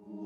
Ooh.